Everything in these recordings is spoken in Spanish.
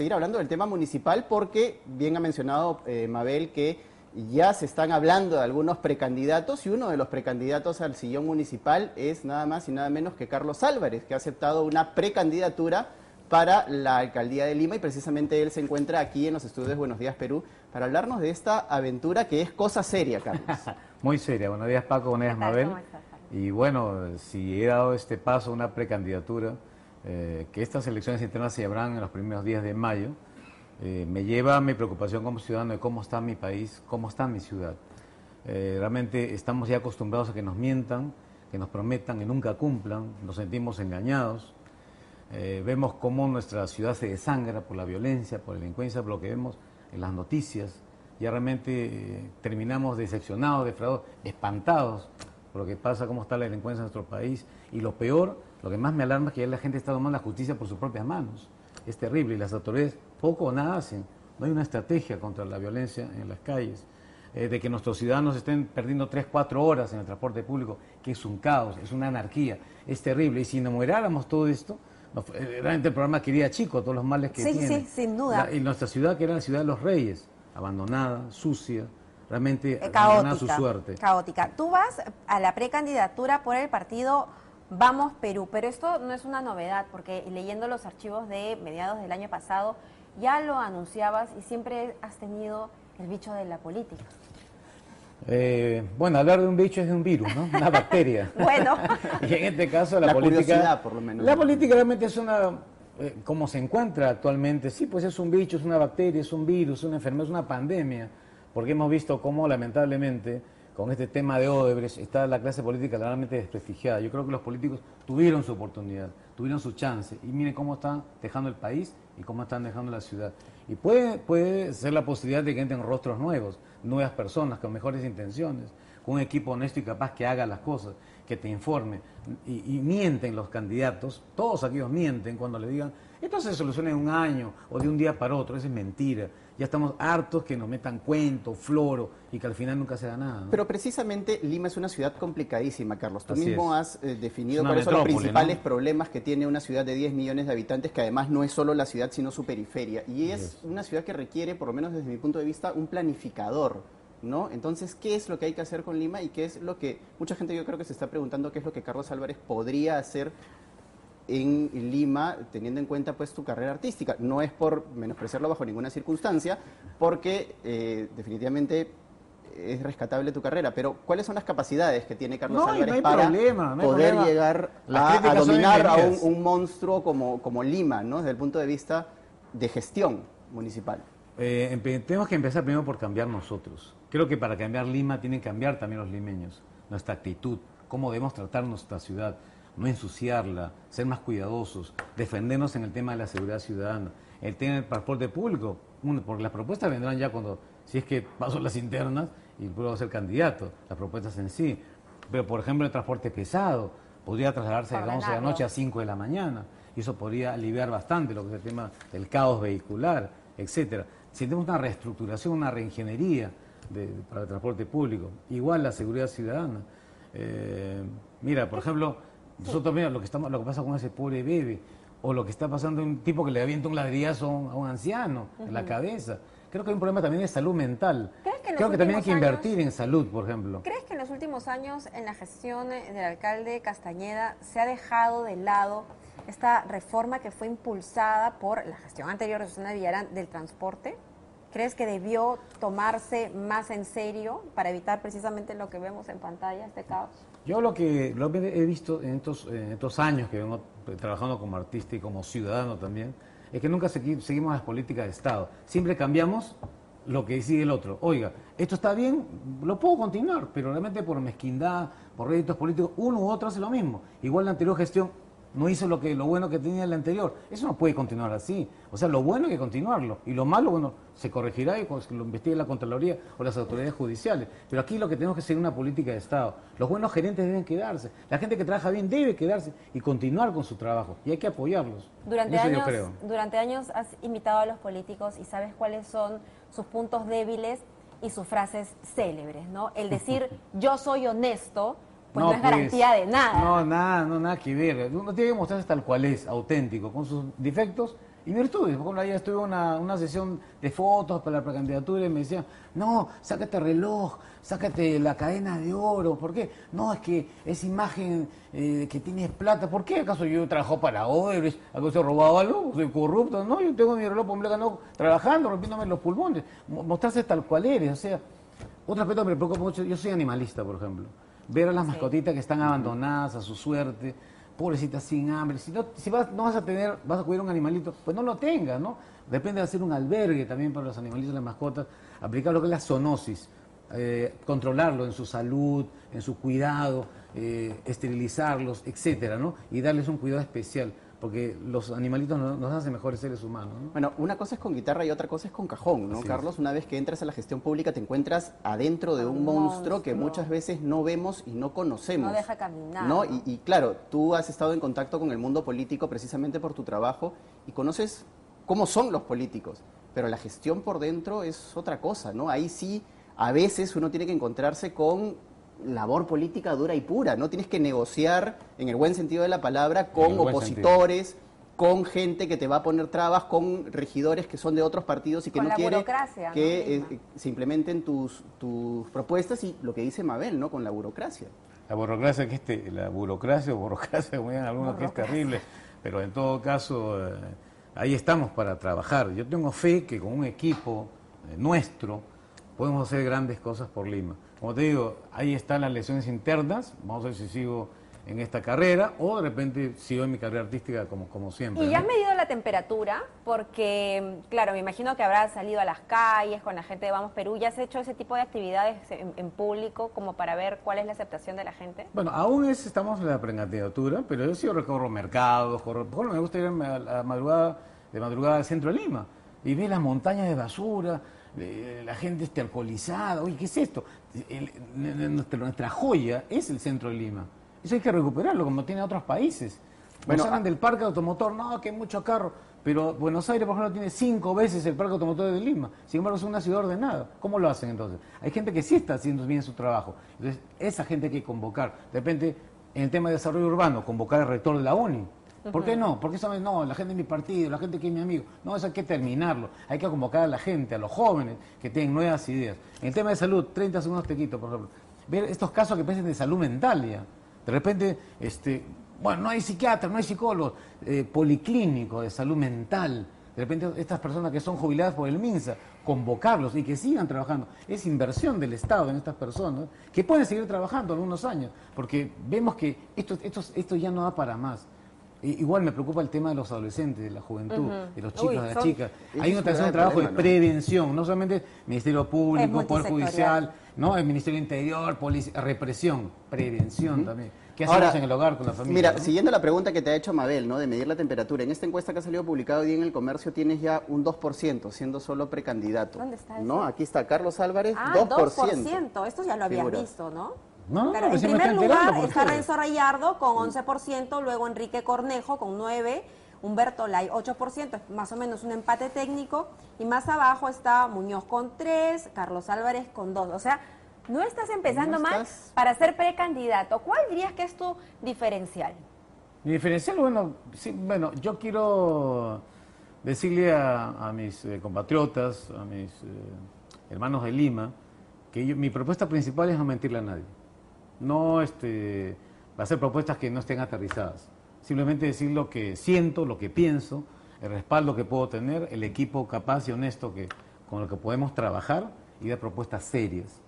seguir hablando del tema municipal porque bien ha mencionado eh, Mabel que ya se están hablando de algunos precandidatos y uno de los precandidatos al sillón municipal es nada más y nada menos que Carlos Álvarez, que ha aceptado una precandidatura para la alcaldía de Lima y precisamente él se encuentra aquí en los estudios Buenos Días Perú para hablarnos de esta aventura que es cosa seria, Carlos. Muy seria. Buenos días, Paco. Buenos días, Mabel. Y bueno, si he dado este paso, una precandidatura, eh, que estas elecciones internas se llevarán en los primeros días de mayo, eh, me lleva a mi preocupación como ciudadano de cómo está mi país, cómo está mi ciudad. Eh, realmente estamos ya acostumbrados a que nos mientan, que nos prometan y nunca cumplan, nos sentimos engañados. vemos cómo nuestra ciudad se desangra por la violencia, por la delincuencia, por lo que vemos en las noticias. Ya realmente terminamos decepcionados, defraudados, espantados por lo que pasa, cómo está la delincuencia en nuestro país. Y lo peor, lo que más me alarma es que ya la gente está tomando la justicia por sus propias manos. Es terrible y las autoridades poco o nada hacen. No hay una estrategia contra la violencia en las calles. Eh, de que nuestros ciudadanos estén perdiendo 3, 4 horas en el transporte público, que es un caos, es una anarquía, es terrible. Y si enamoráramos todo esto, eh, realmente el programa quería chico, todos los males que tiene. Sí, sí, sin duda. y nuestra ciudad, que era la ciudad de los reyes, abandonada, sucia, realmente eh, caótica, su suerte. Caótica. Tú vas a la precandidatura por el partido Vamos Perú, pero esto no es una novedad, porque leyendo los archivos de mediados del año pasado, ya lo anunciabas y siempre has tenido el bicho de la política. Eh, bueno, hablar de un bicho es de un virus, ¿no? Una bacteria. bueno. y en este caso la, política... por lo menos. La política realmente es una... Eh, como se encuentra actualmente, sí, pues es un bicho, es una bacteria, es un virus, es una enfermedad, es una pandemia porque hemos visto cómo lamentablemente con este tema de Odebrecht está la clase política realmente desprestigiada. Yo creo que los políticos tuvieron su oportunidad, tuvieron su chance y miren cómo están dejando el país y cómo están dejando la ciudad. Y puede, puede ser la posibilidad de que entren rostros nuevos, nuevas personas con mejores intenciones, con un equipo honesto y capaz que haga las cosas, que te informe. Y, y mienten los candidatos, todos aquellos mienten cuando le digan, esto se soluciona en un año o de un día para otro, eso es mentira ya estamos hartos que nos metan cuento, floro y que al final nunca se da nada. Pero precisamente Lima es una ciudad complicadísima, Carlos. Tú mismo has eh, definido cuáles son los principales problemas que tiene una ciudad de 10 millones de habitantes, que además no es solo la ciudad, sino su periferia. Y es una ciudad que requiere, por lo menos desde mi punto de vista, un planificador. ¿No? Entonces, ¿qué es lo que hay que hacer con Lima y qué es lo que mucha gente yo creo que se está preguntando qué es lo que Carlos Álvarez podría hacer en Lima, teniendo en cuenta pues tu carrera artística. No es por menospreciarlo bajo ninguna circunstancia, porque eh, definitivamente es rescatable tu carrera, pero ¿cuáles son las capacidades que tiene Carlos Álvarez para poder llegar a, dominar a un, monstruo como, como Lima, ¿no? desde el punto de vista de gestión municipal? Eh, tenemos que empezar primero por cambiar nosotros. Creo que para cambiar Lima tienen que cambiar también los limeños, nuestra actitud, cómo debemos tratar nuestra ciudad no ensuciarla, ser más cuidadosos, defendernos en el tema de la seguridad ciudadana, el tema del transporte público, porque las propuestas vendrán ya cuando, si es que paso las internas y puedo ser candidato, las propuestas en sí. Pero, por ejemplo, el transporte pesado podría trasladarse de 11 de la noche a 5 de la mañana, y eso podría aliviar bastante lo que es el tema del caos vehicular, etcétera. Si tenemos una reestructuración, una reingeniería para el transporte público, igual la seguridad ciudadana. Eh, mira, por ejemplo, nosotros mira lo que, estamos, lo que pasa con ese pobre bebé, o lo que está pasando un tipo que le avienta un ladrillazo a un, anciano en la cabeza. Creo que hay un problema también de salud mental. Creo que también hay que invertir en salud, por ejemplo. ¿Crees que en los últimos años en la gestión del alcalde Castañeda se ha dejado de lado esta reforma que fue impulsada por la gestión anterior de Susana Villarán del transporte? ¿Crees que debió tomarse más en serio para evitar precisamente lo que vemos en pantalla, este caos? Yo lo que, lo he visto en estos, estos años que vengo trabajando como artista y como ciudadano también, es que nunca seguimos las políticas de Estado. Siempre cambiamos lo que decide el otro. Oiga, esto está bien, lo puedo continuar, pero realmente por mezquindad, por réditos políticos, uno u otro hace lo mismo. Igual la anterior gestión no hizo lo que lo bueno que tenía el anterior. Eso no puede continuar así. O sea, lo bueno hay que continuarlo y lo malo, bueno, se corregirá y lo investigue la Contraloría o las autoridades judiciales. Pero aquí lo que tenemos que seguir una política de Estado. Los buenos gerentes deben quedarse. La gente que trabaja bien debe quedarse y continuar con su trabajo. Y hay que apoyarlos. Durante años, durante años has invitado a los políticos y sabes cuáles son sus puntos débiles y sus frases célebres, ¿no? El decir yo soy honesto pues no, es garantía pues, de nada. No, nada, no, nada que ver. Uno tiene que mostrarse tal cual es, auténtico, con sus defectos y virtudes. Por ejemplo, ayer estuve en una, una, sesión de fotos para la precandidatura y me decían, no, sácate el reloj, sácate la cadena de oro. ¿Por qué? No, es que esa imagen eh, que tienes plata, ¿por qué? ¿Acaso yo trabajo para Odebrecht? ¿Acaso he robado algo? ¿Soy corrupto? No, yo tengo mi reloj por no, trabajando, rompiéndome los pulmones. Mostrarse tal cual eres. O sea, otro aspecto que me preocupa mucho, yo soy animalista, por ejemplo. Ver a las mascotitas que están abandonadas a su suerte pobrecita sin hambre, si no, si vas, no vas a tener, vas a cuidar un animalito, pues no lo tengas, ¿no? Depende de hacer un albergue también para los animalitos y las mascotas, aplicar lo que es la zoonosis, eh, controlarlo en su salud, en su cuidado, eh, esterilizarlos, etcétera, ¿no? Y darles un cuidado especial porque los animalitos nos, hacen mejores seres humanos. ¿no? Bueno, una cosa es con guitarra y otra cosa es con cajón, ¿no, Carlos? Una vez que entras a la gestión pública te encuentras adentro de un, monstruo, que muchas veces no vemos y no conocemos. No deja caminar. ¿no? Y, claro, tú has estado en contacto con el mundo político precisamente por tu trabajo y conoces cómo son los políticos, pero la gestión por dentro es otra cosa, ¿no? Ahí sí, a veces uno tiene que encontrarse con labor política dura y pura, ¿no? Tienes que negociar, en el buen sentido de la palabra, con opositores, con gente que te va a poner trabas, con regidores que son de otros partidos y que no quieren que eh, se implementen tus, tus propuestas y lo que dice Mabel, ¿no? Con la burocracia. La burocracia, que este, la burocracia o burocracia, como digan algunos, que es terrible, pero en todo caso, eh, ahí estamos para trabajar. Yo tengo fe que con un equipo eh, nuestro podemos hacer grandes cosas por Lima. Como te digo, ahí están las lesiones internas, vamos a ver si sigo en esta carrera o de repente sigo en mi carrera artística como, como siempre. ¿Y ya has medido la temperatura? Porque, claro, me imagino que habrás salido a las calles con la gente de Vamos Perú. ¿Ya has hecho ese tipo de actividades en, público como para ver cuál es la aceptación de la gente? Bueno, aún es, estamos en la precandidatura, pero yo sí recorro mercados, corro, por me gusta ir a la madrugada, de madrugada al centro de Lima y ver las montañas de basura, la gente esté alcoholizada. Oye, ¿qué es esto? nuestra, joya es el centro de Lima. Eso hay que recuperarlo, como tiene otros países. Bueno, hablan del parque automotor, no, que hay mucho carro. Pero Buenos Aires, por ejemplo, tiene cinco veces el parque automotor de Lima. Sin embargo, es una ciudad ordenada. ¿Cómo lo hacen entonces? Hay gente que sí está haciendo bien su trabajo. Entonces, esa gente hay que convocar. De repente, en el tema de desarrollo urbano, convocar al rector de la UNI ¿Por qué no? Porque saben, no, la gente de mi partido, la gente que es mi amigo. No, eso hay que terminarlo. Hay que convocar a la gente, a los jóvenes que tienen nuevas ideas. En el tema de salud, 30 segundos te quito, por ejemplo. Ver estos casos que piensan de salud mental ya. De repente, este, bueno, no hay psiquiatra, no hay psicólogo, eh, policlínico de salud mental. De repente estas personas que son jubiladas por el MINSA, convocarlos y que sigan trabajando. Es inversión del Estado en estas personas, que pueden seguir trabajando algunos años, porque vemos que esto, esto, esto ya no da para más. Igual me preocupa el tema de los adolescentes, de la juventud, de los chicos, de las chicas. Hay una un trabajo de prevención, no solamente Ministerio Público, Poder Judicial, ¿no? el Ministerio Interior, represión, prevención también. ¿Qué hacemos en el hogar con la familia? Mira, siguiendo la pregunta que te ha hecho Mabel, ¿no? De medir la temperatura. En esta encuesta que ha salido publicado hoy en el comercio tienes ya un 2%, siendo solo precandidato. ¿Dónde está eso? ¿No? Aquí está Carlos Álvarez, ah, 2%. 2%. Esto ya lo habían visto, ¿no? No, en primer lugar está Renzo Rayardo con 11%, luego Enrique Cornejo con 9%, Humberto Lai 8%, más o menos un empate técnico, y más abajo está Muñoz con 3, Carlos Álvarez con 2. O sea, no estás empezando mal para ser precandidato. ¿Cuál dirías que es tu diferencial? Mi diferencial, bueno, sí, bueno yo quiero decirle a, mis eh, compatriotas, a mis eh, hermanos de Lima, que mi propuesta principal es no mentirle a nadie no este, hacer propuestas que no estén aterrizadas. Simplemente decir lo que siento, lo que pienso, el respaldo que puedo tener, el equipo capaz y honesto que, con el que podemos trabajar y dar propuestas serias.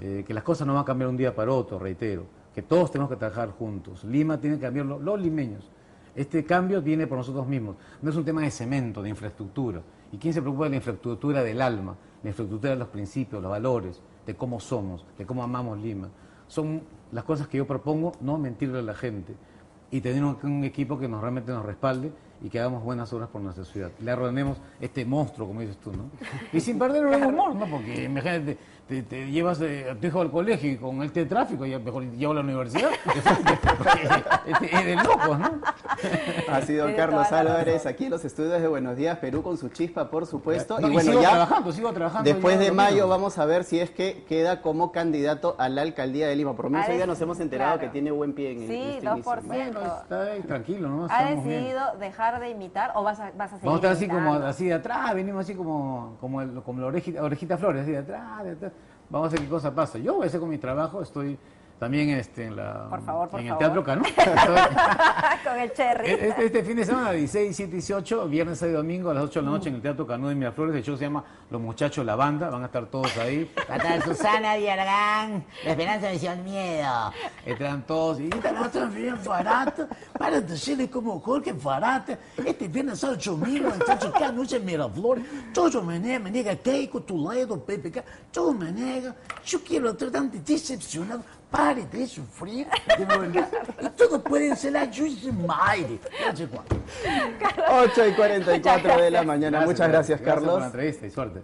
Eh, que las cosas no van a cambiar un día para otro, reitero, que todos tenemos que trabajar juntos. Lima tiene que cambiarlo, los limeños. Este cambio viene por nosotros mismos. No es un tema de cemento, de infraestructura. ¿Y quién se preocupa de la infraestructura del alma? La infraestructura de los principios, los valores, de cómo somos, de cómo amamos Lima son las cosas que yo propongo, no mentirle a la gente y tener un, equipo que nos realmente nos respalde y que hagamos buenas obras por nuestra ciudad. Le arruinemos este monstruo, como dices tú, ¿no? Y sin perder el humor, ¿no? Porque imagínate, te, llevas eh, a tu hijo al colegio y con este tráfico, ya mejor llevo a la universidad, es de locos, ¿no? Ha sido Carlos Álvarez aquí en los estudios de Buenos Días Perú con su chispa, por supuesto. y bueno, sigo ya trabajando, sigo trabajando. Después de mayo vamos a ver si es que queda como candidato a la alcaldía de Lima. Por lo menos hoy ya nos hemos enterado que tiene buen pie en sí, este 2%. Está tranquilo, ¿no? ha decidido dejar de imitar o vas a, vas a seguir Vamos a estar así como así de atrás, venimos así como, como, el, como la orejita, orejita flores, así de atrás, de atrás. Vamos a ver qué cosa pasa. Yo voy a hacer con mi trabajo, estoy también este, en, la, en el Teatro Canú. Con el cherry. E-, este, este, fin de semana, 16, 17, 18, viernes, y domingo a las 8 de la noche en el Teatro Canú de Miraflores. El show se llama Los Muchachos La Banda. Van a estar todos ahí. Va a estar Susana Diargán, La Esperanza Misión Miedo. Están todos. Y están bien barato. Para decirle como Jorge Farata. Este viernes a 8 mil, entonces Canú en Miraflores. Todo me niega, me niega Keiko, tu lado, Pepe, todo me niega. Yo quiero estar tan decepcionado pare de sufrir, de verdad. Y todo puede ser la. No sé 8 y 44 de la mañana. Muchas gracias, Carlos. Gracias por la entrevista y suerte.